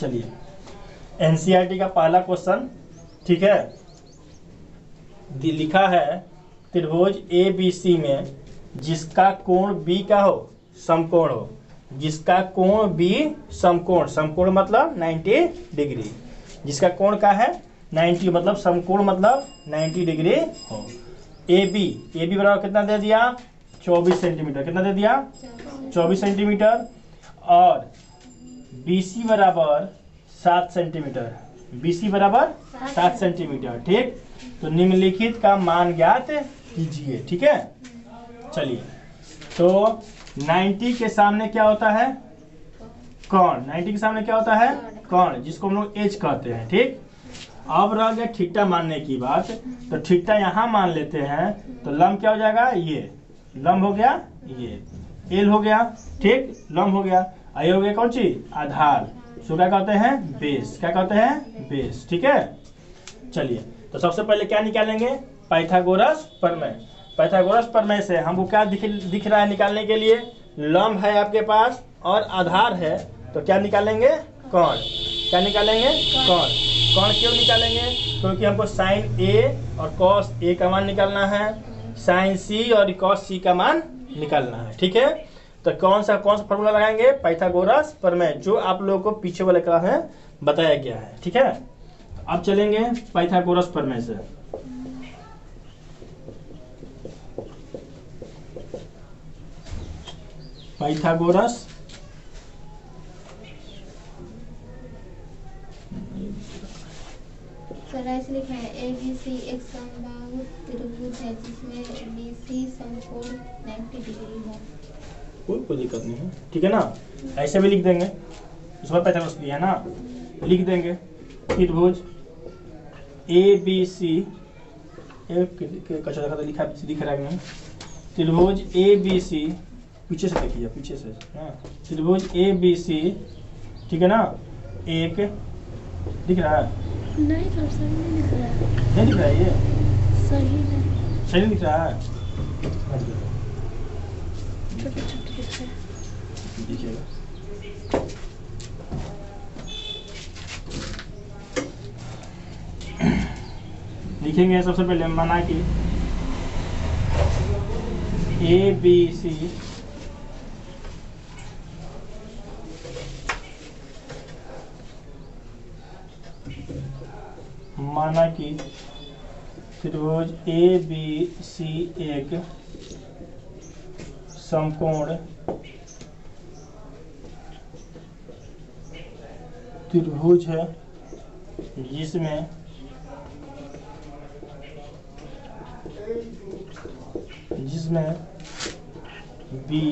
चलिए। एनसीईआरटी का पहला क्वेश्चन ठीक है? लिखा है, त्रिभुज ए बी सी में, जिसका कोण बी का हो, समकोण हो। जिसका कोण बी समकोण समकोण मतलब 90 डिग्री जिसका कोण का है 90 मतलब समकोण मतलब 90 डिग्री हो। ए बी ए बी बराबर कितना दे दिया? 24 सेंटीमीटर कितना दे दिया? 24 सेंटीमीटर और बी सी बराबर सात सेंटीमीटर बीसी बराबर सात सेंटीमीटर ठीक? तो निम्नलिखित का मान ज्ञात कीजिए ठीक है? चलिए। तो 90 के सामने क्या होता है? कौन 90 के सामने क्या होता है? कौन जिसको हम लोग एच कहते हैं ठीक? अब रह गया थीटा मानने की बात। तो थीटा यहाँ मान लेते हैं। तो लम क्या हो जाएगा? ये। लम हो गया? ये। एल हो गया ठीक? लम हो गया। आई हो कौन सी आधार। सो क्या कहते हैं? बेस। क्या कहते हैं? बेस। ठीक है? चलिए तो सबसे पहले क्या निकालेंगे? पाइथागोरस प्रमेय। पाइथागोरस प्रमेय से हमको क्या दिख दिख रहा है निकालने के लिए? लंब है आपके पास और आधार है तो क्या निकालेंगे? कौन क्या निकालेंगे? कौन कौन क्यों निकालेंगे? क्योंकि हमको साइन ए और कॉस ए का मान निकालना है। साइन सी और कॉस सी का मान निकालना है। ठीक है? तो कौन सा कौन सा फॉर्मूला लगाएँगे पाइथागोरस प्रमेय जो आप लोगों को पीछे वाले क्लास में बताया गया है ठीक है अब चलेंगे पाइथागोरस प्रमेय से पाइथागोरस है ए बी सी एक समबाहु त्रिभुज है जिसमें बी सी समकोण 90 डिग्री है कोई कोई दिक्कत नहीं है। ठीक है ना? ऐसे भी लिख देंगे। उसमें पाइथागोरस लिया है ना? लिख देंगे। त्रिभुज ए बी सी कच्चा देखा लिखा दिख रहा है नहीं? त्रिभुज ए बी सी पीछे से देखिए पीछे से। हाँ। त्रिभुज ए बी सी ठीक है ना? एक दिख रहा है। नहीं सही नहीं दिख रहा है। नहीं दिख रहा है ये? सही है सही दिख रहा है। छोटे छोटे। दिख रहा है लिखेंगे सबसे पहले माना कि। ए बी सी माना कि। त्रिभुज ए बी सी एक। समकोण। त्रिभुज है, जिसमें जिसमें बी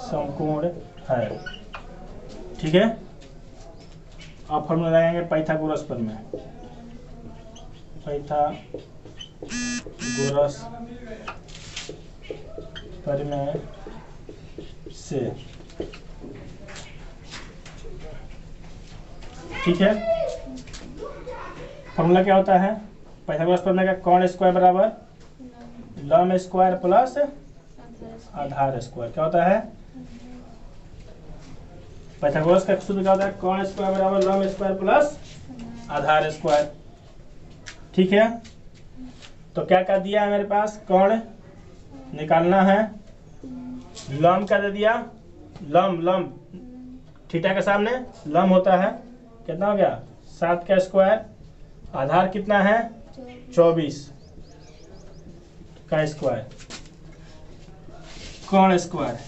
समकोण है। ठीक है? अब फॉर्मूला लगाएँगे पाइथागोरस पर में। पाइथागोरस पर में से ठीक है? फॉर्मूला क्या होता है? पाइथागोरस प्रमेय का कौन स्क्वायर बराबर? लम स्क्वायर प्लस आधार स्क्वायर क्या होता है? पाइथागोरस का सूत्र क्या होता है? कौन स्क्वायर बराबर? लम स्क्वायर प्लस आधार स्क्वायर ठीक है? तो क्या कर दिया है मेरे पास? कौन? निकालना है। लम क्या दे दिया। लम लम थीटा के सामने लम होता है। कितना हो गया? सात का स्क्वायर आधार कितना है? चौबीस। का स्क्वायर कौन स्क्वायर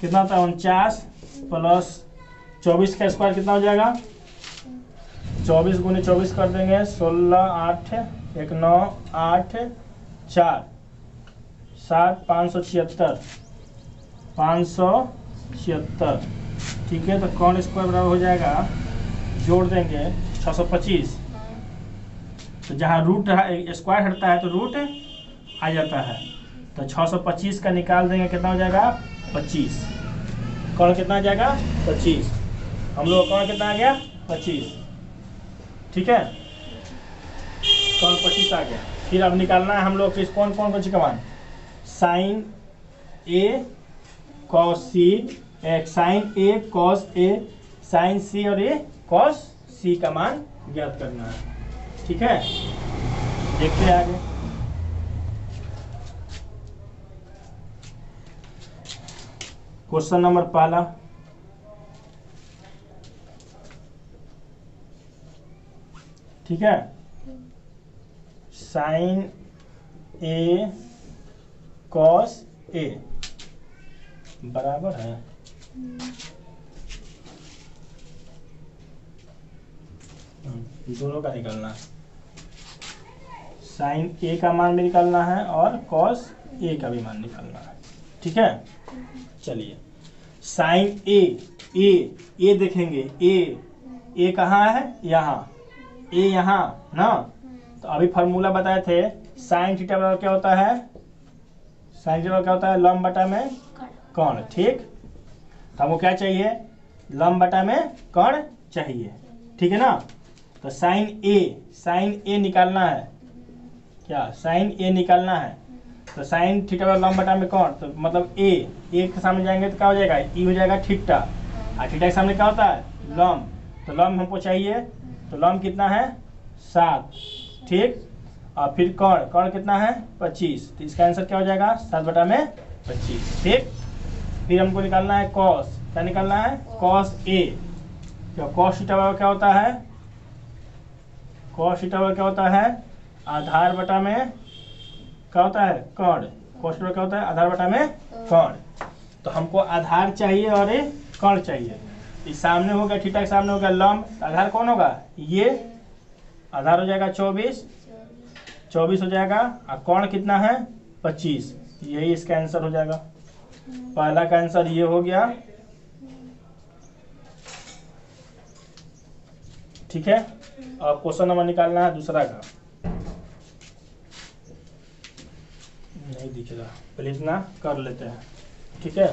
कितना है उनचास प्लस चौबीस का स्क्वायर कितना हो जाएगा? चौबीस गुने चौबीस कर देंगे, सोलह, आठ, एक, नौ, आठ, चार। सात, पाँच सौ छिहत्तर। पाँच सौ छिहत्तर। ठीक है तो कौन स्क्वायर बराबर हो जाएगा? जोड़ देंगे छः सौ पच्चीस। तो जहाँ रूट स्क्वायर हटता है तो रूट आ जाता है। तो 625 का निकाल देंगे, कितना हो जाएगा? 25 कौन कितना आ जाएगा? 25 हम लोग कौन कितना आ गया? 25 ठीक है? कौन 25 आ गया? फिर अब निकालना है हम लोग किस कौन कौन कौन सी common sine A cos C एक sine A cos A sine C और ए कॉस सी का मान ज्ञात करना है। ठीक है? देखते हैं आगे। क्वेश्चन नंबर पहला। ठीक है? साइन ए कॉस ए बराबर है। दोनों का निकलना। है साइन ए का मान भी निकालना है और कॉस ए का भी मान निकालना है। ठीक है? चलिए। साइन ए ए ए देखेंगे। ए ए कहाँ है? यहाँ। ए यहाँ, ना? तो अभी फार्मूला बताए थे। साइन थीटा बराबर क्या होता है? साइन थीटा क्या होता है? लंब बटा में कर्ण ठीक? तो हमको क्या चाहिए? लंब बटा में कर्ण चाहिए। ठीक है ना? तो साइन ए साइन ए निकालना है। क्या? साइन ए निकालना है। तो साइन थीटा लंब बटा में कौन? तो मतलब ए ए के सामने जाएँगे तो क्या हो जाएगा? ई हो जाएगा थीटा। और थीटा के सामने क्या होता है? लंब। तो लंब हमको चाहिए तो लंब कितना है? सात। ठीक? और फिर कर्ण कर्ण कितना है? पच्चीस। तो इसका आंसर क्या हो जाएगा? सात बटा में पच्चीस। ठीक? फिर हमको निकालना है कॉस क्या निकालना है? कॉस ए क्या कॉस थीटा क्या होता है? कॉस थीटा बराबर क्या होता है? आधार बटा में क्या होता है? कर्ण कॉस थीटा क्या होता है? आधार बटा में कर्ण तो हमको आधार चाहिए और कर्ण चाहिए। इस सामने हो गया थीटा के सामने हो गया तो आधार कौन होगा? ये। आधार हो जाएगा चौबीस। चौबीस हो जाएगा। और कौन कितना है? पच्चीस। यही इसका आंसर हो जाएगा। पहला का आंसर ये हो गया। ठीक है? क्वेश्चन नंबर निकालना है दूसरा का। नहीं दिख रहा पहले इतना कर लेते हैं। ठीक है?